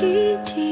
一滴